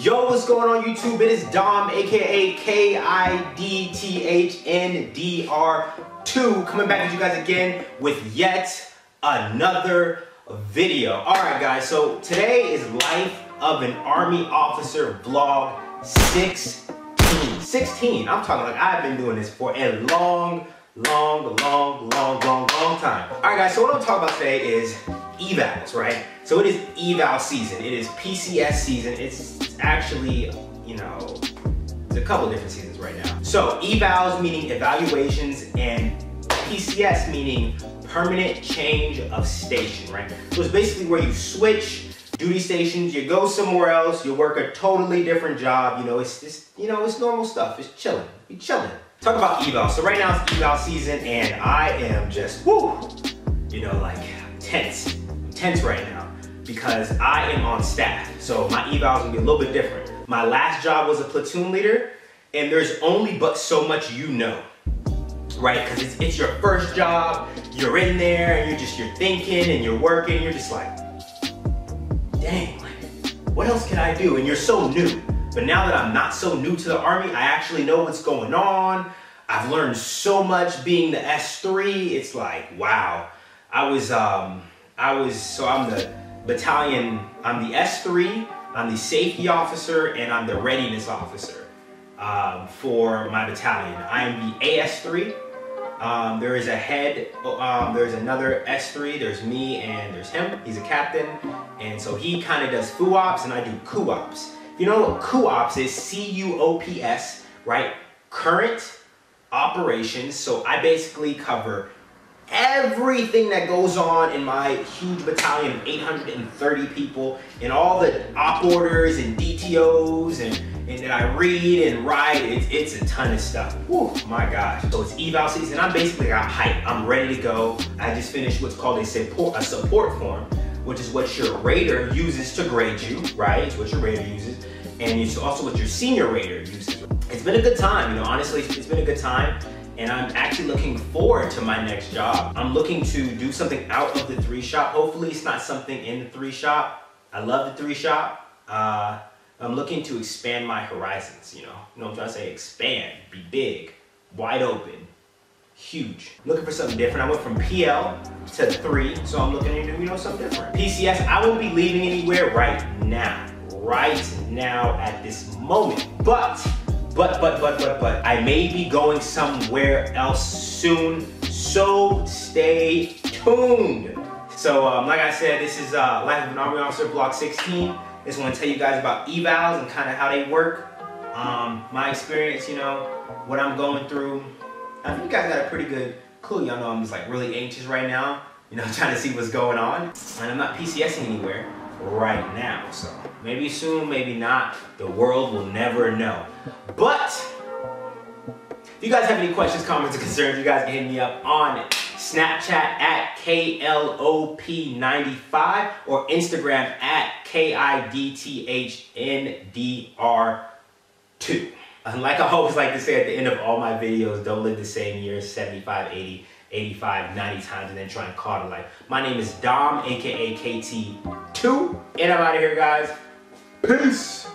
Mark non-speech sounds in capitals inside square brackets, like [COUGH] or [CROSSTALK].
Yo, what's going on YouTube? It is Dom, aka K-I-D-T-H-N-D-R-2, coming back at you guys again with yet another video. Alright guys, so today is Life of an Army Officer Vlog 16. 16, I'm talking like I've been doing this for a long, long, long, long, long, long time. Alright guys, so what I'm talking about today is evals, right? So it is eval season. It is PCS season. It's actually, you know, it's a couple different seasons right now. So evals meaning evaluations and PCS meaning permanent change of station, right? So it's basically where you switch duty stations, you go somewhere else, you work a totally different job, you know, it's just, you know, it's normal stuff, it's chilling, you chilling. Talk about eval. So right now it's eval season and I am just, whoo, you know, like tense, tense right now because I am on staff. So my eval is gonna be a little bit different. My last job was a platoon leader and there's only but so much you know right? Because it's, it's your first job, you're in there and you're just, you're thinking and you're working, you're just like, dang, what else can I do? And you're so new. But now that I'm not so new to the Army, I actually know what's going on. I've learned so much being the S3. It's like, wow. I was, um, I was, so I'm the battalion, I'm the S3, I'm the safety officer, and I'm the readiness officer um, for my battalion. I am the AS3, um, there is a head, um, there's another S3, there's me and there's him. He's a captain. And so he kind of does FUOPs and I do CUOPs. You know what CUOPs is? C-U-O-P-S, right? Current operations. So I basically cover everything that goes on in my huge battalion of 830 people and all the op orders and DTOs and and then I read and write. It's, it's a ton of stuff. Whew, my gosh. So it's eval season. I'm basically got hype. I'm ready to go. I just finished what's called a support, a support form, which is what your rater uses to grade you, right? It's what your rater uses. And it's also what your senior rater uses. It's been a good time, you know, honestly, it's been a good time. And I'm actually looking forward to my next job. I'm looking to do something out of the three shop. Hopefully it's not something in the three shop. I love the three shop. Uh, I'm looking to expand my horizons, you know. You know what I'm trying to say? Expand, be big, wide open, huge. Looking for something different. I went from PL to three, so I'm looking to do, you know, something different. PCS, I won't be leaving anywhere right now. Right now at this moment. But, but, but, but, but, but, I may be going somewhere else soon, so stay tuned. So, um, like I said, this is uh, Life of an Army Officer, Vlog 16 just want to tell you guys about evals and kind of how they work. Um, my experience, you know, what I'm going through. I think you guys got a pretty good clue. Y'all know I'm just like really anxious right now, you know, [LAUGHS] trying to see what's going on. And I'm not PCSing anywhere right now. So maybe soon, maybe not. The world will never know. But if you guys have any questions, comments, or concerns, you guys can hit me up on Snapchat at KLOP95 or Instagram at K-I-D-T-H-N-D-R-2. Like I always like to say at the end of all my videos, don't live the same year 75, 80, 85, 90 times and then try and call it life. My name is Dom, aka KT2, and I'm out of here, guys. Peace.